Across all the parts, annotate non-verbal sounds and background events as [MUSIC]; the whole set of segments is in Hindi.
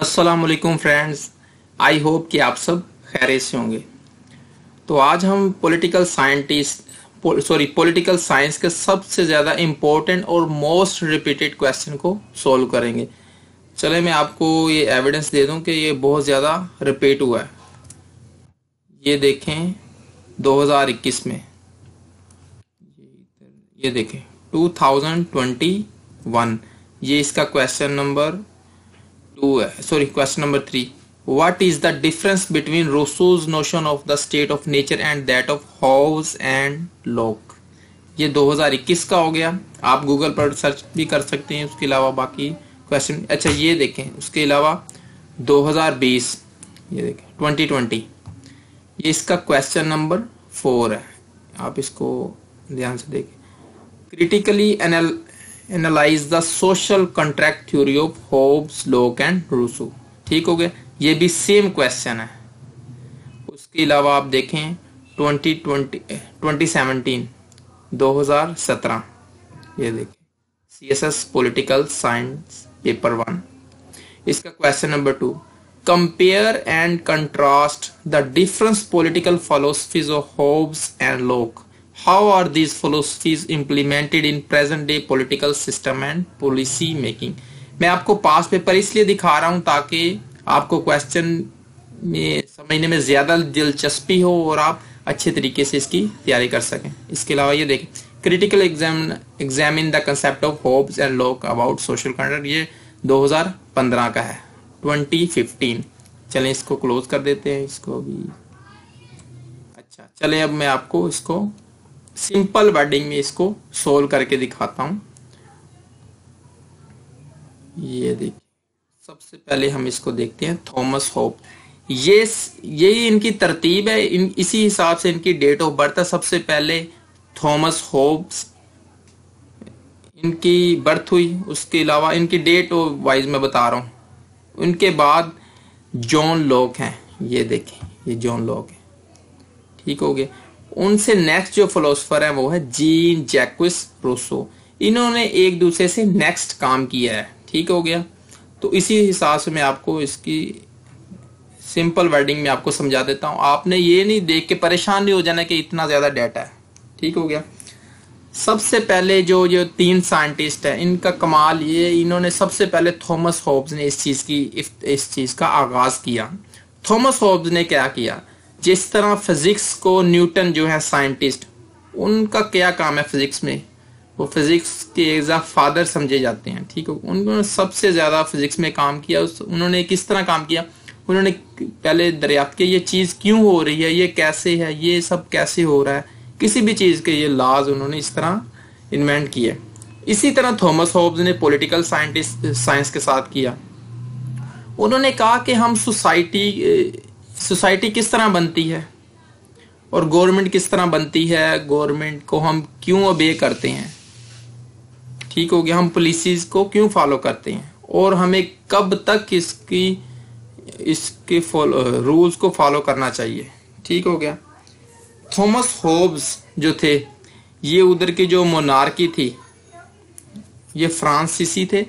अस्सलाम वालेकुम फ्रेंड्स आई होप कि आप सब खैरियत से होंगे। तो आज हम political scientist sorry political science के सबसे ज़्यादा इम्पोर्टेंट और मोस्ट रिपीटेड क्वेश्चन को सॉल्व करेंगे। चले, मैं आपको ये एविडेंस दे दूँ कि ये बहुत ज़्यादा रिपीट हुआ है। ये देखें 2021 में। ये देखें 2021 ये इसका question number two sorry question number three what is the difference between Rousseau's notion of the state of nature and that of Hobbes and Locke? ये 2021 का हो गया। आप गूगल पर सर्च भी कर सकते हैं, उसके अलावा बाकी क्वेश्चन अच्छा ये देखें, उसके अलावा 2020 ये देखें 2020 ये इसका क्वेश्चन नंबर फोर है। आप इसको ध्यान से देखें। Critically analyse the social contract theory of Hobbes Locke and Rousseau ठीक हो गया? ये भी सेम क्वेश्चन है। उसके अलावा आप देखें 2020 2017 2017 ये देखें। C S S political science paper one इसका question number two compare and contrast the difference political philosophies of Hobbes and Locke how are these philosophies implemented in present day political system and policy making मैं आपको पास पेपर इसलिए दिखा रहा हूँ ताकि आपको क्वेश्चन में, समझने में ज़्यादा दिलचस्पी हो और आप अच्छे तरीके से इसकी तैयारी कर सकें। इसके अलावा ये देखें critical exam examine the concept of Hobbes and Locke about social conduct ये 2015 का है 2015 चलें, इसको क्लोज कर देते हैं, इसको भी। अच्छा चलें, अब मैं आपको इसको सिंपल वर्डिंग में इसको सोल्व करके दिखाता हूँ। ये देखिए सबसे पहले हम इसको देखते हैं, थॉमस होप। ये यही इनकी तरतीब है, इन, इसी हिसाब से इनकी डेट ऑफ़ बर्थ है। सबसे पहले थॉमस होप्स इनकी बर्थ हुई, उसके अलावा इनकी डेट ऑफ़ वाइज मैं बता रहा हूँ। उनके बाद जॉन लॉक हैं, ये देखें, ये जॉन लॉक है। ठीक हो गया। उनसे नेक्स्ट जो फिलोसफर है, वो है जीन जैक्विस रोसो इन्होंने एक दूसरे से नेक्स्ट काम किया है। ठीक हो गया? तो इसी हिसाब से मैं आपको इसकी सिंपल वर्डिंग में आपको समझा देता हूँ। आपने ये नहीं देख के परेशान नहीं हो जाना कि इतना ज़्यादा डाटा है। ठीक हो गया? सबसे पहले जो जो तीन साइंटिस्ट है, इनका कमाल ये, इन्होंने सबसे पहले थॉमस होब्स ने इस चीज़ की इस चीज़ का आगाज़ किया। थॉमस होब्स ने क्या किया? जिस तरह फिजिक्स को न्यूटन जो है साइंटिस्ट उनका क्या काम है फिजिक्स में? वो फिजिक्स के एज फादर समझे जाते हैं, ठीक है? उन्होंने सबसे ज़्यादा फिजिक्स में काम किया, उस, उन्होंने किस तरह काम किया? उन्होंने पहले दरियाफ्त किया ये चीज़ क्यों हो रही है? ये कैसे है? ये सब कैसे हो रहा है? किसी भी चीज़ के ये लाज उन्होंने इस तरह इन्वेंट किए। इसी तरह थॉमस होब्स ने पॉलिटिकल साइंटिस्ट साइंस के साथ किया। उन्होंने कहा कि हम सोसाइटी सोसाइटी किस तरह बनती है? और गवर्नमेंट किस तरह बनती है? गवर्नमेंट को हम क्यों अबे करते हैं? ठीक हो गया, हम पुलिस को क्यों फॉलो करते हैं? और हमें कब तक इसकी, इसके फॉलो रूल्स को फॉलो करना चाहिए? ठीक हो गया। थॉमस होब्स जो थे, ये उधर की जो मोनार्की थी, ये फ्रांसीसी थे।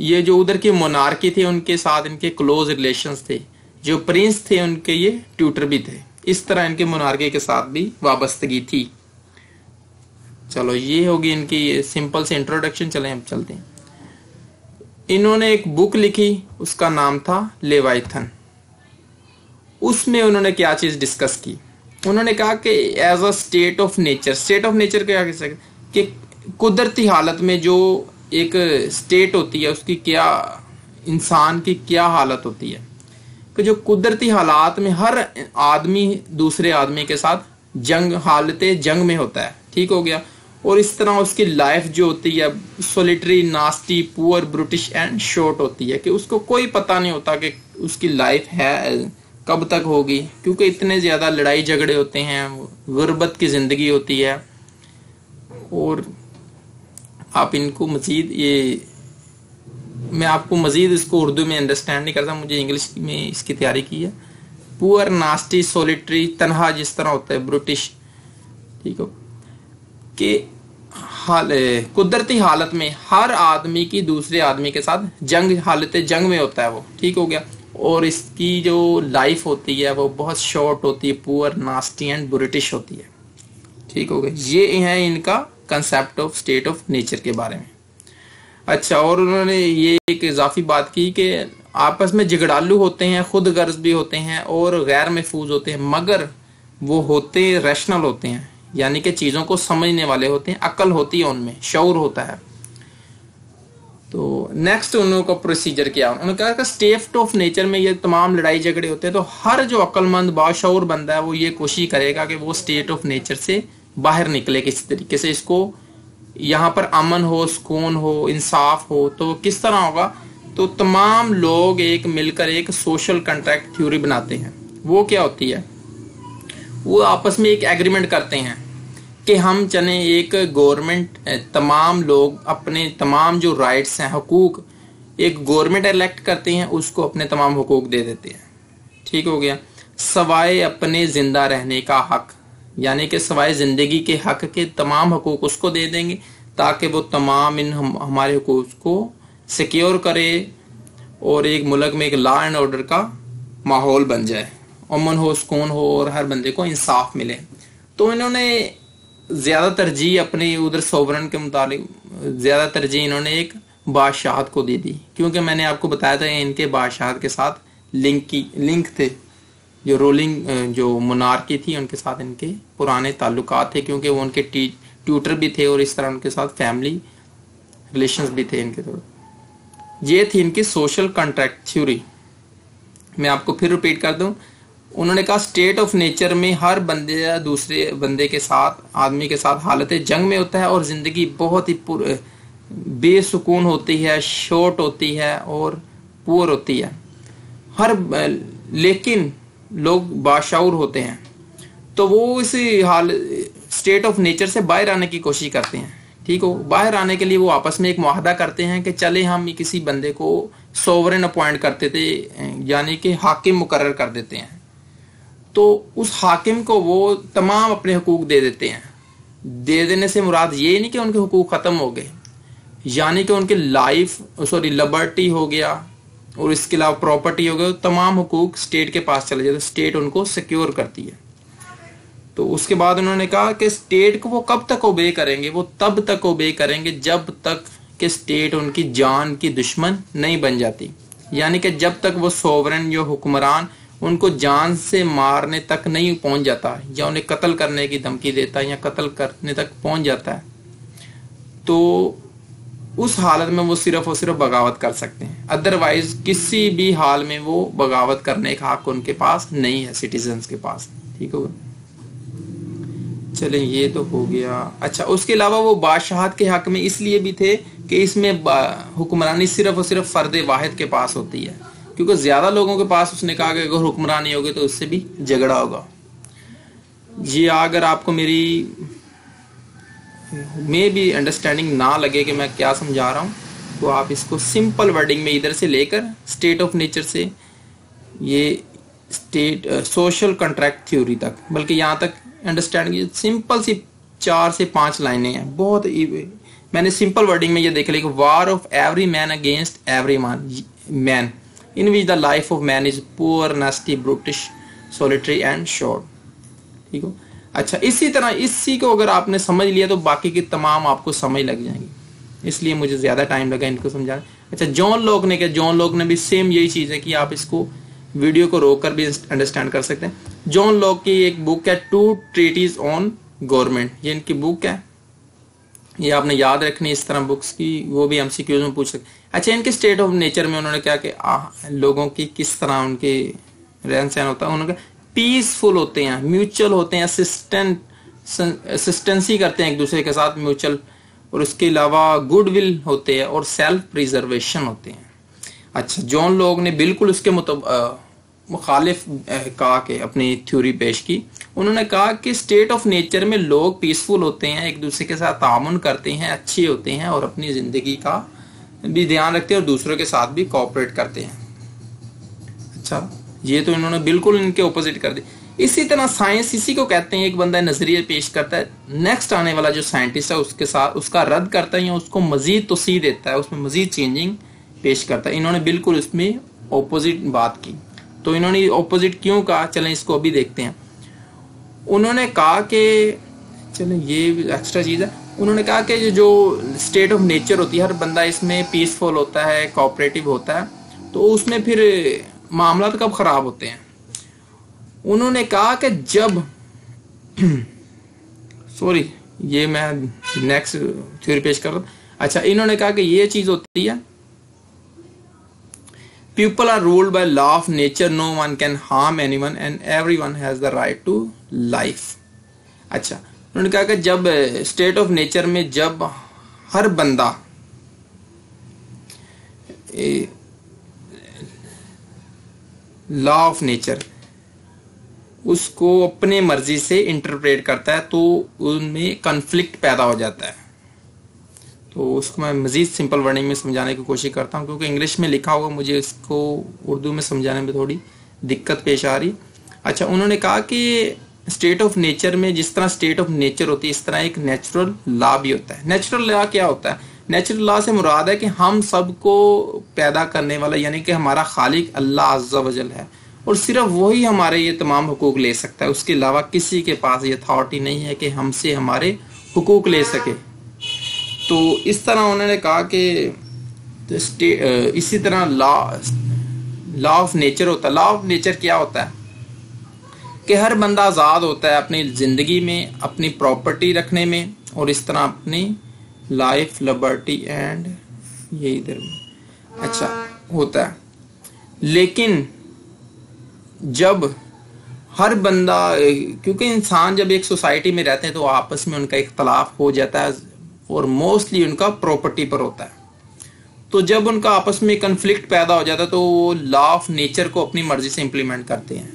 ये जो उधर के मोनार्की थे, उनके साथ इनके क्लोज रिलेशंस थे। जो प्रिंस थे उनके ये ट्यूटर भी थे। इस तरह इनके मोनार्की के साथ भी वाबस्तगी थी। चलो, ये होगी इनकी ये सिंपल से इंट्रोडक्शन चले हम चलते हैं। इन्होंने एक बुक लिखी, उसका नाम था लेवाइथन उसमें उन्होंने क्या चीज़ डिस्कस की? उन्होंने कहा कि as a state of nature state of nature क्या कह सकते कि कुदरती हालत में जो एक स्टेट होती है, उसकी क्या, इंसान की क्या हालत होती है? कि जो कुदरती हालात में हर आदमी, दूसरे आदमी के साथ जंग, हालत जंग में होता है। ठीक हो गया। और इस तरह उसकी लाइफ जो होती है solitary nasty poor brutish and short होती है कि उसको कोई पता नहीं होता कि उसकी लाइफ है, कब तक होगी। क्योंकि इतने ज़्यादा लड़ाई झगड़े होते हैं, गुर्बत की ज़िंदगी होती है। और आप इनको मजीद ये मैं आपको मजीद इसको उर्दू में अंडरस्टैंड नहीं करता, मुझे इंग्लिश में इसकी तैयारी की है। पुअर नास्टी सोलिट्री तनहा जिस तरह होता है ब्रिटिश ठीक हो? कि हाल कुदरती हालत में हर आदमी की दूसरे आदमी के साथ जंग, हालत जंग में होता है वो, ठीक हो गया? और इसकी जो लाइफ होती है, वो बहुत शॉर्ट होती है पुअर नास्टी एंड ब्रिटिश होती है, ठीक हो गया ये है इनका concept of state of nature के बारे में। अच्छा और उन्होंने ये एक इजाफी बात की कि आपस में झगड़ालू होते हैं, खुद गर्ज भी होते हैं और गैर महफूज होते हैं, मगर वो होते रैशनल होते हैं, यानी कि चीज़ों को समझने वाले होते हैं, अकल होती है उनमें, शौर होता है। तो नेक्स्ट उन लोगों का प्रोसीजर क्या? उन्होंने कहा कि स्टेट ऑफ़ नेचर में ये तमाम लड़ाई झगड़े होते हैं तो हर जो अक्लमंद, बाशौर बंदा है, वो ये कोशिश करेगा कि वो स्टेट ऑफ़ नेचर से बाहर निकले, किसी तरीके से इसको यहाँ पर अमन हो, सुकून हो, इंसाफ हो तो किस तरह होगा? तो तमाम लोग एक मिलकर एक सोशल कंट्रैक्ट थ्योरी बनाते हैं। वो क्या होती है? वो आपस में एक एग्रीमेंट करते हैं कि हम चने एक गवर्नमेंट तमाम लोग अपने तमाम जो राइट्स हैं, हकूक, एक गवर्नमेंट इलेक्ट करते हैं, उसको अपने तमाम हकूक दे देते हैं। ठीक हो गया? सवाए अपने ज़िंदा रहने का हक। यानी कि सवाए ज़िंदगी के हक के तमाम हकूक उसको दे देंगे ताकि वो तमाम इन हम, हमारे हकूक को सिक्योर करे और एक मुल्क में एक लॉ एंड ऑर्डर का माहौल बन जाए। अमन हो सुकून हो और हर बंदे को इंसाफ मिले। तो इन्होंने ज़्यादा तरजीह अपने उधर सोवरन के मुताबिक ज़्यादा तरजीह इन्होंने एक बादशाहत को दे दी। क्योंकि मैंने आपको बताया था इनके बादशाहत के साथ लिंक की लिंक थे। जो रोलिंग जो मुनारकी थी उनके साथ इनके पुराने ताल्लुक थे, क्योंकि वो उनके ट्यूटर भी थे और इस तरह उनके साथ फैमिली रिलेशंस भी थे इनके थोड़े ये थी इनकी सोशल कॉन्ट्रैक्ट थ्योरी मैं आपको फिर रिपीट कर दूँ, उन्होंने कहा स्टेट ऑफ़ नेचर में हर बंदे या दूसरे बंदे के साथ, आदमी के साथ हालत जंग में होता है और ज़िंदगी बहुत ही बेसुकून होती है शॉर्ट होती है और पुअर होती है। हर लेकिन लोग बाशाउर होते हैं तो वो इस हाल स्टेट ऑफ़ नेचर से बाहर आने की कोशिश करते हैं, ठीक हो? बाहर आने के लिए वो आपस में एक माहदा करते हैं कि चले हम किसी बंदे को सोवरेन अपॉइंट करते थे, यानी कि हाकिम मुकर कर देते हैं। तो उस हाकिम को वो तमाम अपने हकूक दे देते हैं। दे देने से मुराद ये नहीं कि उनके हकूक ख़त्म हो गए, यानी कि उनकी लाइफ सॉरी लिबर्टी हो गया और इसके अलावा प्रॉपर्टी हो तो तमाम हकूक स्टेट के पास चले जाते स्टेट उनको सिक्योर करती है। तो उसके बाद उन्होंने कहा कि स्टेट को वो कब तक ओबे करेंगे? वो तब तक ओबे करेंगे जब तक कि स्टेट उनकी जान की दुश्मन नहीं बन जाती। यानी कि जब तक वो सोवरन जो हुक्मरान उनको जान से मारने तक नहीं पहुँच जाता या उन्हें कत्ल करने की धमकी देता है या कत्ल करने तक पहुँच जाता है। तो उस हालत में वो सिर्फ़ और सिर्फ़ बगावत कर सकते हैं। अदरवाइज़ किसी भी हाल में वो बगावत करने का हक उनके पास नहीं है सिटीजन के पास। ठीक होगा? चले, ये तो हो गया। अच्छा उसके अलावा वो बादशाहत के हक में इसलिए भी थे कि इसमें हुक्मरानी सिर्फ़ और सिर्फ़ फर्द वाहिद के पास होती है। क्योंकि ज़्यादा लोगों के पास उसने कहा कि अगर हुक्मरानी होगी तो उससे भी झगड़ा होगा। ये अगर आपको मेरी मे भी अंडरस्टैंडिंग ना लगे कि मैं क्या समझा रहा हूँ तो आप इसको सिंपल वर्डिंग में इधर से लेकर स्टेट ऑफ़ नेचर से ये स्टेट सोशल कंट्रैक्ट थ्योरी तक, बल्कि यहाँ तक अंडरस्टैंडिंग सिंपल सी चार से पाँच लाइनें हैं, बहुत मैंने सिंपल वर्डिंग में ये देख लिया war of every man against every man in which the life of man is poor nasty brutish solitary and short ठीक हो? अच्छा इसी तरह, इसी को अगर आपने समझ लिया तो बाकी की तमाम आपको समझ लग जाएँगी। इसलिए मुझे ज़्यादा टाइम लगा इनको समझाने। अच्छा जॉन लोग ने क्या, जॉन लोग ने भी सेम यही चीज़ है कि आप इसको वीडियो को रोक कर भी अंडरस्टैंड कर सकते हैं। जॉन लॉक की एक बुक है टू ट्रीटीज ऑन गवर्नमेंट ये इनकी बुक है। ये आपने याद रखनी इस तरह बुक्स की, वो भी एमसीक्यूज में पूछ सकते अच्छा इनके स्टेट ऑफ़ नेचर में उन्होंने क्या कि लोगों की किस तरह उनके रहन सहन होता है उन्होंने पीसफुल होते हैं म्यूचुअल होते हैं असिस्टेंट असिस्टेंसी करते हैं एक दूसरे के साथ म्यूचुअल और उसके अलावा गुड विल होते हैं और सेल्फ प्रिजर्वेशन होते हैं। अच्छा जॉन लोग ने बिल्कुल उसके मुतब मुखालिफ कहा के अपनी थ्योरी पेश की। उन्होंने कहा कि स्टेट ऑफ़ नेचर में लोग पीसफुल होते हैं, एक दूसरे के साथ तामुन करते हैं, अच्छे होते हैं और अपनी ज़िंदगी का भी ध्यान रखते हैं और दूसरों के साथ भी कॉपरेट करते हैं। अच्छा ये तो इन्होंने बिल्कुल इनके ऑपोजिट कर दी इसी तरह साइंस इसी को कहते हैं, एक बंदा नज़रिए पेश करता है नेक्स्ट आने वाला जो साइंटिस्ट है, उसके साथ, उसका रद्द करता है या उसको मजीद तोसी देता है, उसमें मजीद चेंजिंग पेश करता है। इन्होंने बिल्कुल उसमें ऑपोजिट बात की। तो इन्होंने ऑपोजिट क्यों कहा? चलें इसको अभी देखते हैं। उन्होंने कहा कि, चलें ये एक्स्ट्रा चीज़ है। उन्होंने कहा कि जो स्टेट ऑफ़ नेचर होती है, हर बंदा इसमें पीसफुल होता है कोऑपरेटिव होता है। तो उसमें फिर मामला तो कब ख़राब होते हैं? उन्होंने कहा कि जब [CLEARS THROAT] सॉरी ये मैं नेक्स्ट थ्योरी पेश कर रहा अच्छा इन्होंने कहा कि ये चीज़ होती है people are ruled by law of nature no one can harm anyone and everyone has the right to life अच्छा उन्होंने कहा कि जब स्टेट ऑफ़ नेचर में जब हर बंदा लॉ ऑफ़ नेचर उसको अपने मर्ज़ी से इंटरप्रेट करता है तो उनमें कन्फ्लिक्ट पैदा हो जाता है। तो उसको मैं मज़ीद सिंपल वर्डिंग में समझाने की कोशिश करता हूँ, क्योंकि इंग्लिश में लिखा होगा मुझे इसको उर्दू में समझाने में थोड़ी दिक्कत पेश आ रही। अच्छा उन्होंने कहा कि स्टेट ऑफ़ नेचर में जिस तरह स्टेट ऑफ़ नेचर होती है, इस तरह एक नेचुरल लॉ भी होता है। नेचुरल लॉ क्या होता है? नेचुरल लॉ से मुराद है कि हम सबको पैदा करने वाला, यानी कि हमारा खालिक अल्लाह अज्जा वजल है। और सिर्फ़ वही हमारे ये तमाम हकूक ले सकता है। उसके अलावा किसी के पास ये अथॉरिटी नहीं है कि हमसे हमारे हकूक ले सके। तो इस तरह उन्होंने कहा कि इसी तरह लॉ लॉ ऑफ़ नेचर होता है। लॉ ऑफ़ नेचर क्या होता है? कि हर बंदा आज़ाद होता है अपनी ज़िंदगी में, अपनी प्रॉपर्टी रखने में, और इस तरह अपनी लाइफ लिबर्टी एंड ये इधर अच्छा होता है। लेकिन जब हर बंदा, क्योंकि इंसान जब एक सोसाइटी में रहते हैं तो आपस में उनका इख्तलाफ हो जाता है और मोस्टली उनका प्रॉपर्टी पर होता है। तो जब उनका आपस में कन्फ्लिक्ट पैदा हो जाता है तो वो लॉ ऑफ़ नेचर को अपनी मर्ज़ी से इम्प्लीमेंट करते हैं।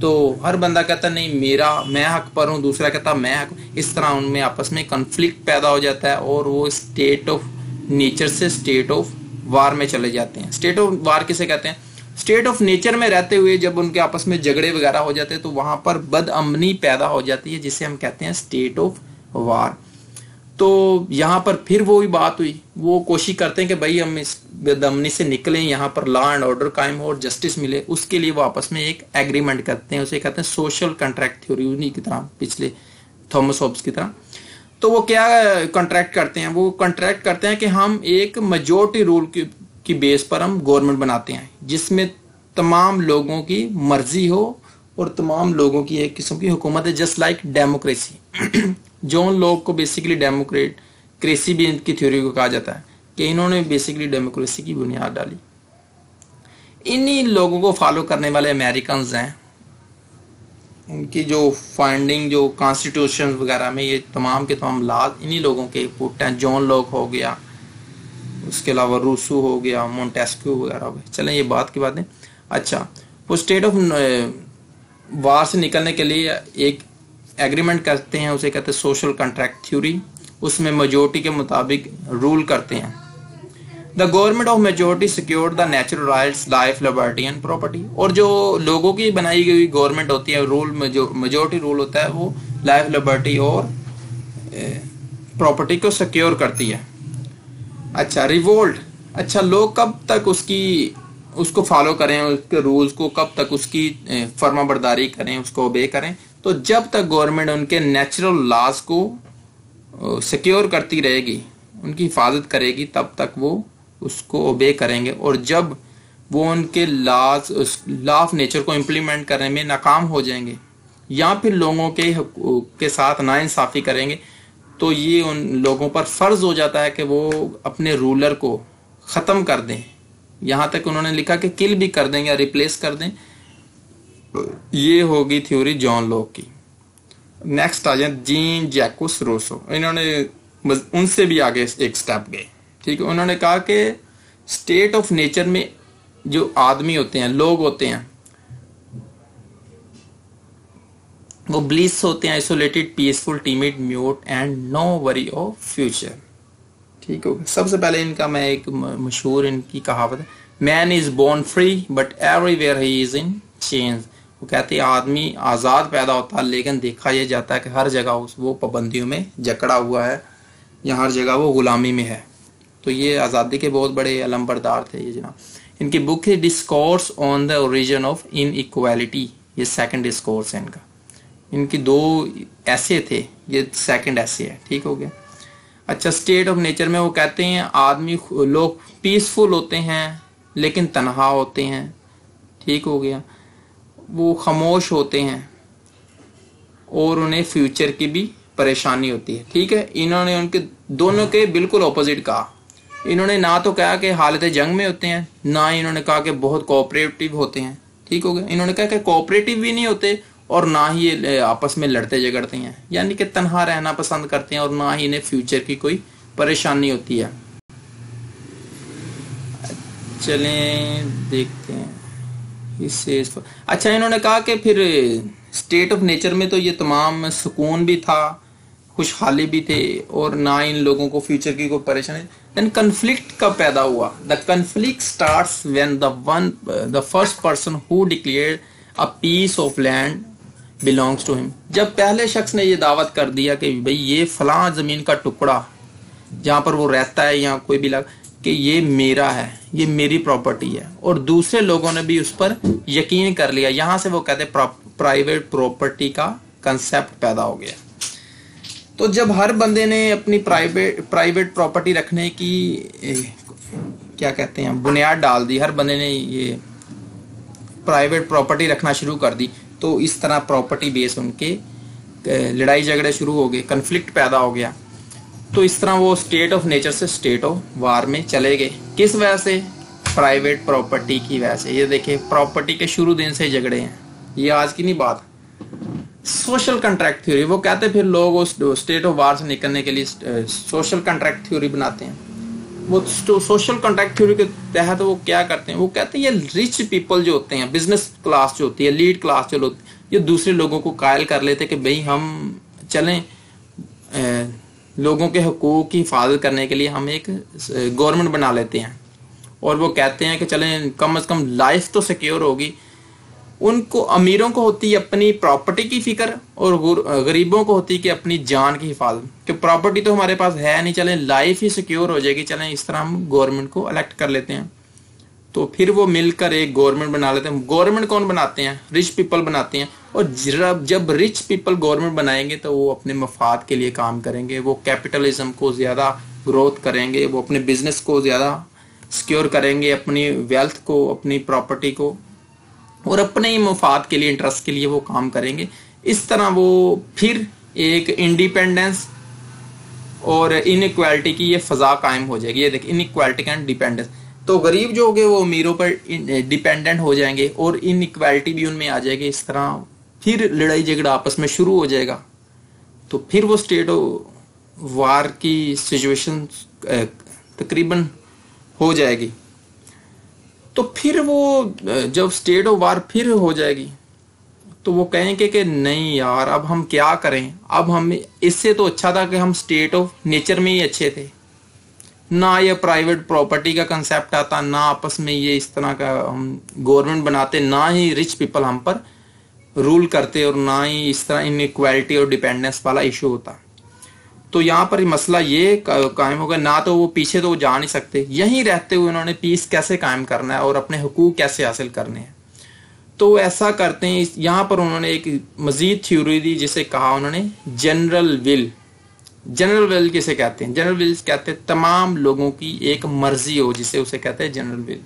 तो हर बंदा कहता, नहीं, मेरा, मैं हक पर हूँ। दूसरा कहता, मैं हक इस तरह उनमें आपस में कन्फ्लिक्ट पैदा हो जाता है और वो स्टेट ऑफ़ नेचर से स्टेट ऑफ़ वार में चले जाते हैं। स्टेट ऑफ़ वार किसे कहते हैं? स्टेट ऑफ़ नेचर में रहते हुए जब उनके आपस में झगड़े वगैरह हो जाते हैं तो वहाँ पर बदअमनी पैदा हो जाती है, जिसे हम कहते हैं स्टेट ऑफ़ वार तो यहाँ पर फिर वो ही बात हुई। वो कोशिश करते हैं कि भाई हम इस बेदमनी से निकलें यहाँ पर लॉ एंड ऑर्डर कायम हो और जस्टिस मिले। उसके लिए वो आपस में एक एग्रीमेंट करते हैं। उसे कहते हैं सोशल कॉन्ट्रैक्ट थ्योरी उन्हीं की तरह पिछले थॉमस हॉब्स की तरह। तो वो क्या कॉन्ट्रैक्ट करते हैं? वो कॉन्ट्रैक्ट करते हैं कि हम एक मेजोरिटी रूल की, की बेस पर हम गवर्नमेंट बनाते हैं जिसमें तमाम लोगों की मर्ज़ी हो और तमाम लोगों की एक किस्म की हुकूमत है जस्ट लाइक डेमोक्रेसी जॉन लोग को बेसिकली डेमोक्रेट क्रेसी भी इनकी थ्योरी को कहा जाता है कि इन्होंने बेसिकली डेमोक्रेसी की बुनियाद डाली। इन्हीं लोगों को फॉलो करने वाले अमेरिकन हैं। उनकी जो फाइंडिंग जो कॉन्स्टिट्यूशन वगैरह में ये तमाम के तमाम लाज इन्हीं लोगों के पुट हैं। जॉन लोग हो गया, उसके अलावा रूसू हो गया मोन्टेस्क्यू वगैरह हो गया चलें, ये बात की बात है अच्छा वो स्टेट ऑफ़ वार से निकलने के लिए एक एग्रीमेंट करते हैं, उसे कहते हैं सोशल कॉन्ट्रैक्ट थ्योरी उसमें मेजोरिटी के मुताबिक रूल करते हैं। The government of majority secure the natural rights life liberty and property और जो लोगों की बनाई गई गवर्नमेंट होती है रूल मेजोरिटी रूल होता है, वो लाइफ लिबर्टी और प्रॉपर्टी को सिक्योर करती है। अच्छा रिवोल्ट अच्छा लोग कब तक उसकी उसको फॉलो करें, उसके रूल्स को, कब तक उसकी फर्मा बरदारी करें, उसको ओबे करें। तो जब तक गवर्नमेंट उनके नेचुरल लॉज को सिक्योर करती रहेगी, उनकी हिफाजत करेगी, तब तक वो उसको ओबे करेंगे। और जब वो उनके लॉज लॉ ऑफ़ नेचर को इम्प्लीमेंट करने में नाकाम हो जाएँगे, या फिर लोगों के के साथ नाइंसाफ़ी करेंगे तो ये उन लोगों पर फ़र्ज़ हो जाता है कि वो अपने रूलर को ख़त्म कर दें। यहाँ तक उन्होंने लिखा कि किल भी कर दें या रिप्लेस कर दें, ये होगी थ्योरी जॉन लॉक की। नेक्स्ट आ जाए जीन जैकुस रोसो। इन्होंने उनसे भी आगे एक स्टेप गए। ठीक है, उन्होंने कहा कि स्टेट ऑफ़ नेचर में जो आदमी होते हैं, लोग होते हैं, वो ब्लिस होते हैं isolated peaceful timid mute and no worry of future ठीक हो गया। सबसे पहले इनका मैं एक मशहूर इनकी कहावत है man is born free but everywhere he is in chains वो कहते हैं, आदमी आज़ाद पैदा होता है, लेकिन देखा यह जाता है कि हर जगह उस, वो पाबंदियों में जकड़ा हुआ है, या हर जगह वो गुलामी में है। तो ये आज़ादी के बहुत बड़े अलम्बरदार थे ये जनाब। इनकी बुक है discourse on the origin of inequality ये सेकंड डिस्कोर्स है इनका। इनकी दो ऐसे थे, ये सेकंड ऐसे है, ठीक हो गया। अच्छा स्टेट ऑफ़ नेचर में वो कहते हैं, आदमी लोग पीसफुल होते हैं, लेकिन तनहा होते हैं। ठीक हो गया। वो खामोश होते हैं और उन्हें फ्यूचर की भी परेशानी होती है। ठीक है? इन्होंने उनके, दोनों के बिल्कुल ऑपोजिट कहा। इन्होंने ना तो कहा कि हालत जंग में होते हैं, ना इन्होंने कहा कि बहुत कोऑपरेटिव होते हैं। ठीक हो गया? इन्होंने कहा कि कोऑपरेटिव भी नहीं होते और ना ही ये आपस में लड़ते झगड़ते हैं। यानी कि तनहा रहना पसंद करते हैं और ना ही इन्हें फ्यूचर की कोई परेशानी होती है। चलें, देखते हैं। इससे अच्छा इन्होंने कहा कि फिर स्टेट ऑफ़ नेचर में तो ये तमाम सुकून भी था, खुशहाली भी थे, और ना इन लोगों को फ्यूचर की कोई परेशानी। देन कन्फ्लिक्ट कब पैदा हुआ? The conflict starts when the one the first person who declare a piece of land belongs to him जब पहले शख्स ने ये दावत कर दिया कि भाई ये फलां ज़मीन का टुकड़ा जहाँ पर वो रहता है या कोई भी लग कि ये मेरा है ये मेरी प्रॉपर्टी है और दूसरे लोगों ने भी उस पर यकीन कर लिया यहाँ से वो कहते प्राइवेट प्रॉपर्टी का कंसेप्ट पैदा हो गया। तो जब हर बंदे ने अपनी प्राइवेट प्राइवेट प्रॉपर्टी रखने की ए, क्या कहते हैं बुनियाद डाल दी हर बंदे ने ये प्राइवेट प्रॉपर्टी रखना शुरू कर दी तो इस तरह प्रॉपर्टी बेस उनके लड़ाई झगड़े शुरू हो गए कन्फ्लिक्ट पैदा हो गया। तो इस तरह वो स्टेट ऑफ़ नेचर से स्टेट ऑफ़ वार में चले गए। किस वजह से? प्राइवेट प्रॉपर्टी की वजह से। ये देखिए प्रॉपर्टी के शुरू दिन से झगड़े हैं। ये आज की नहीं बात सोशल कंट्रैक्ट थ्योरी वो कहते फिर लोग उस स्टेट ऑफ़ वार से निकलने के लिए सोशल कंट्रैक्ट थ्योरी बनाते हैं। वो सोशल कंट्रैक्ट थ्योरी के तहत वो क्या करते हैं? वो कहते हैं, ये रिच पीपल जो होते हैं बिज़नेस क्लास जो होती है लीड क्लास जो होती है, ये दूसरे लोगों को कायल कर लेते हैं कि भाई हम चलें लोगों के हकूक की हिफाजत करने के लिए हम एक गवर्नमेंट बना लेते हैं। और वो कहते हैं कि चलें, कम अज कम लाइफ तो सिक्योर होगी उनको, अमीरों को होती है अपनी प्रॉपर्टी की फ़िक्र और गरीबों को होती है कि अपनी जान की हिफाजत। कि प्रॉपर्टी तो हमारे पास है नहीं, चलें लाइफ ही सिक्योर हो जाएगी, चलें इस तरह हम गवर्नमेंट को अलेक्ट कर लेते हैं। तो फिर वो मिलकर एक गवर्नमेंट बना लेते हैं। गवर्नमेंट कौन बनाते हैं? रिच पीपल बनाते हैं। और जब रिच पीपल गवर्नमेंट बनाएँगे तो वो अपने मफाद के लिए काम करेंगे, वो कैपिटलिज्म को ज़्यादा ग्रोथ करेंगे, वो अपने बिज़नेस को ज़्यादा सिक्योर करेंगे, अपनी वेल्थ को, अपनी प्रॉपर्टी को। और अपने ही मुफाद के लिए इंटरेस्ट के लिए वो काम करेंगे। इस तरह वो फिर एक इंडिपेंडेंस और इनक्वालिटी की ये फजा कायम हो जाएगी। ये देखिए इनक्वालिटी का डिपेंडेंस तो गरीब जो होंगे, वो अमीरों पर डिपेंडेंट हो जाएँगे और इनक्वालिटी भी उनमें आ जाएगी। इस तरह फिर लड़ाई झगड़ा आपस में शुरू हो जाएगा। तो फिर वो स्टेट वार की सिचुएशन तकरीबन हो जाएगी। तो फिर वो जब स्टेट ऑफ़ वार फिर हो जाएगी तो वो कहेंगे कि नहीं यार, अब हम क्या करें? अब हम, इससे तो अच्छा था कि हम स्टेट ऑफ़ नेचर में ही अच्छे थे। ना ये प्राइवेट प्रॉपर्टी का कंसेप्ट आता, ना आपस में ये इस तरह का हम गवर्नमेंट बनाते, ना ही रिच पीपल हम पर रूल करते और ना ही इस तरह इनक्वालिटी और डिपेंडेंस वाला इशू होता। तो यहाँ पर मसला ये कायम होगा, ना तो वो पीछे तो वो जा नहीं सकते। यहीं रहते हुए उन्होंने पीस कैसे कायम करना है और अपने हकूक कैसे हासिल करने हैं। तो ऐसा करते हैं यहाँ पर उन्होंने एक मजीद थ्योरी दी, जिसे कहा उन्होंने जनरल विल जनरल विल किसे कहते हैं? जनरल विल कहते हैं तमाम लोगों की एक मर्ज़ी हो, जिसे उसे कहते हैं जनरल विल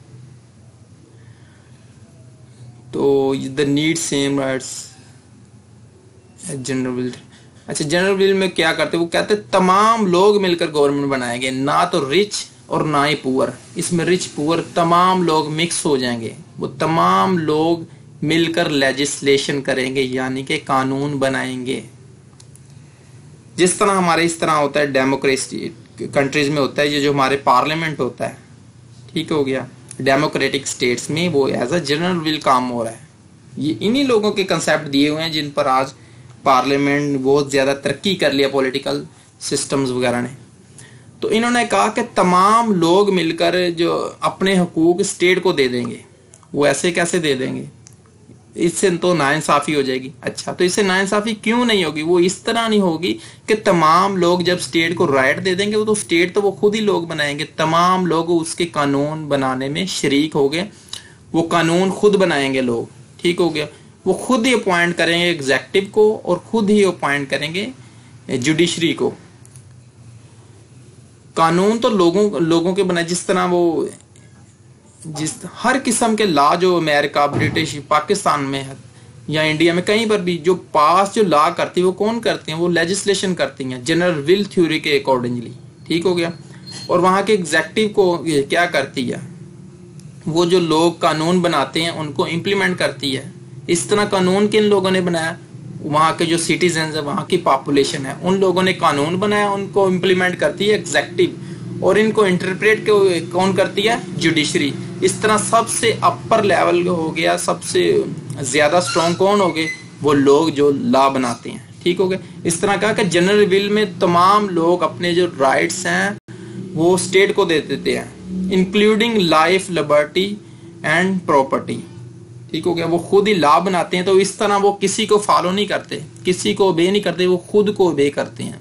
तो the need same rights general will अच्छा जनरल विल में क्या करते वो कहते तमाम लोग मिलकर गवर्नमेंट बनाएँगे ना तो रिच और ना ही पुअर इसमें रिच पुअर तमाम लोग मिक्स हो जाएँगे। वो तमाम लोग मिलकर लेजिस्लेशन करेंगे, यानी कि कानून बनाएँगे। जिस तरह हमारे, इस तरह होता है डेमोक्रेसी कंट्रीज़ में होता है, ये जो हमारे पार्लियामेंट होता है, ठीक हो गया? डेमोक्रेटिक स्टेट्स में वो एज अ जनरल विल काम हो रहा है। ये इन्हीं लोगों के कंसेप्ट दिए हुए हैं जिन पर आज पार्लियामेंट बहुत ज़्यादा तरक्की कर लिया पॉलिटिकल सिस्टम्स वगैरह ने। तो इन्होंने कहा कि तमाम लोग मिलकर जो अपने हकूक स्टेट को दे देंगे, वो ऐसे कैसे दे देंगे? इससे तो नाइंसाफी हो जाएगी। अच्छा तो इससे नाइंसाफी क्यों नहीं होगी? वो इस तरह नहीं होगी कि तमाम लोग जब स्टेट को राइट दे देंगे, वो तो स्टेट तो वो खुद ही लोग बनाएँगे। तमाम लोग उसके कानून बनाने में शरीक हो गए, वो कानून खुद बनाएँगे लोग। ठीक हो गया। वो खुद ही अपॉइंट करेंगे एग्जेक्टिव को और खुद ही अपॉइंट करेंगे जुडिशरी को। कानून तो लोगों लोगों के बनाए, जिस तरह वो, जिस, हर किस्म के लॉ जो अमेरिका, ब्रिटिश, पाकिस्तान में है, या इंडिया में कहीं पर भी, जो पास, जो लॉ करती है, वो कौन करती हैं? वो लेजिस्लेशन करती हैं जनरल विल थ्योरी के अकॉर्डिंगली ठीक हो गया? और वहाँ के एग्जेक्टिव को क्या करती है? वो जो लोग कानून बनाते हैं, उनको इम्प्लीमेंट करती है। इस तरह कानून किन लोगों ने बनाया? वहाँ के जो सिटीजन है, वहाँ की पॉपुलेशन है, उन लोगों ने कानून बनाया, उनको इम्प्लीमेंट करती है एग्जेक्टिव और इनको इंटरप्रेट कौन करती है? जुडिशरी इस तरह सबसे अपर लेवल हो गया, सबसे ज़्यादा स्ट्रॉन्ग कौन हो गए? वो लोग जो लॉ बनाते हैं। ठीक हो गया? इस तरह कहा कि जनरल विल में तमाम लोग अपने जो राइट्स हैं, वो स्टेट को दे देते हैं including life liberty and property ठीक हो गया वो खुद ही लॉ बनाते हैं तो इस तरह वो किसी को फॉलो नहीं करते किसी को ओबे नहीं करते वो खुद को ओबे करते हैं।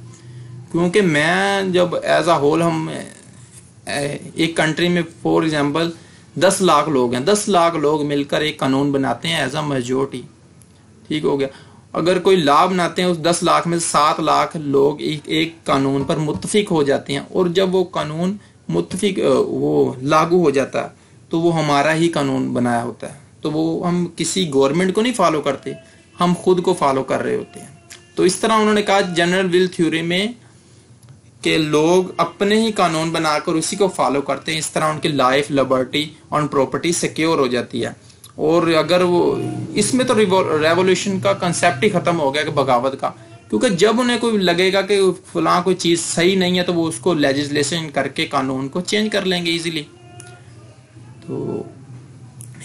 क्योंकि मैं जब एज अ होल हम एक कंट्री में फॉर एग्जांपल दस लाख लोग हैं दस लाख लोग मिलकर एक कानून बनाते हैं एज अ मेजोरिटी ठीक हो गया। अगर कोई लाभ बनाते हैं उस दस लाख में सात लाख लोग एक, एक कानून पर मुतफिक हो जाते हैं और जब वो कानून मुतफिक वो लागू हो जाता है तो वो हमारा ही कानून बनाया होता है। तो वो हम किसी गवर्नमेंट को नहीं फॉलो करते, हम खुद को फॉलो कर रहे होते हैं। तो इस तरह उन्होंने कहा जनरल विल थ्योरी में कि लोग अपने ही कानून बनाकर उसी को फॉलो करते हैं। इस तरह उनकी लाइफ लिबर्टी और प्रॉपर्टी सिक्योर हो जाती है। और अगर वो, इसमें तो रेवोल्यूशन का कंसेप्ट ही खत्म हो गया कि बगावत का। क्योंकि जब उन्हें कोई लगेगा कि फला कोई चीज़ सही नहीं है तो वो उसको लेजिस्लेशन करके कानून को चेंज कर लेंगे इजीली तो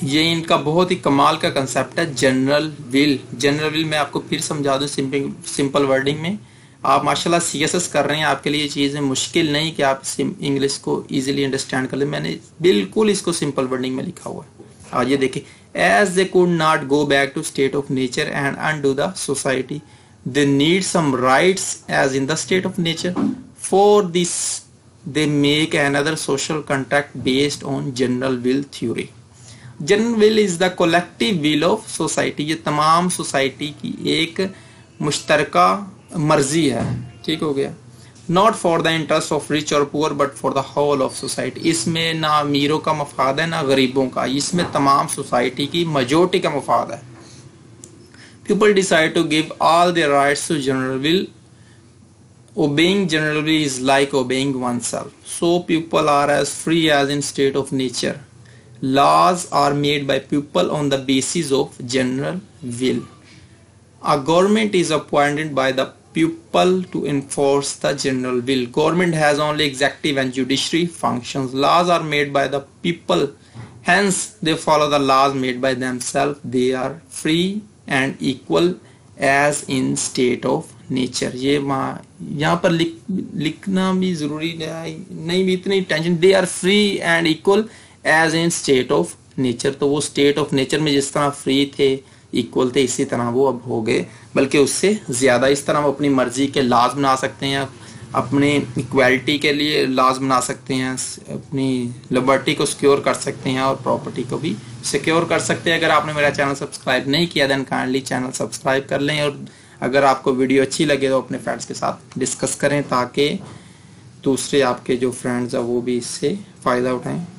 ये इनका बहुत ही कमाल का कंसेप्ट है जनरल विल जनरल विल मैं आपको फिर समझा दूँ सिंपल वर्डिंग में। आप माशाल्लाह सी एस एस कर रहे हैं, आपके लिए चीज़ें मुश्किल नहीं कि आप इंग्लिश को इजीली अंडरस्टैंड कर ले। मैंने बिल्कुल इसको सिंपल वर्डिंग में लिखा हुआ है। आज ये देखिए as they could not go back to state of nature and undo the society they need some rights as in the state of nature for this they make another social contract based on general will theory general will is the collective will of society ये तमाम सोसाइटी की एक मुश्तरका मर्ज़ी है। ठीक हो गया। Not for the interest of rich और poor but for the whole of society इसमें ना अमीरों का मफाद है, ना गरीबों का। इसमें तमाम सोसाइटी की मेजोरिटी का मफाद है। People decide to give all their rights to general will obeying general will is like obeying oneself so people are as free as in state of nature laws are made by people on the basis of general will a government is appointed by the people to enforce the general will. Government has only executive and judiciary functions. Laws are made by the people. Hence, they follow the laws made by themselves. They are free and equal as in state of nature ये यहाँ पर लिख लिखना भी जरूरी नहीं भी इतनी tension they are free and equal as in state of nature तो वो स्टेट ऑफ़ नेचर में जिस तरह फ्री थे इक्वल थे, इसी तरह वो अब हो गए। बल्कि उससे ज़्यादा इस तरह हम अपनी मर्ज़ी के लाज बना सकते हैं, अपने इक्वालिटी के लिए लाज बना सकते हैं, अपनी लिबर्टी को सिक्योर कर सकते हैं और प्रॉपर्टी को भी सिक्योर कर सकते हैं। अगर आपने मेरा चैनल सब्सक्राइब नहीं किया देन काइंडली चैनल सब्सक्राइब कर लें और अगर आपको वीडियो अच्छी लगे तो अपने फ्रेंड्स के साथ डिस्कस करें ताकि दूसरे आपके जो फ्रेंड्स हैं वो भी इससे फ़ायदा उठाएँ।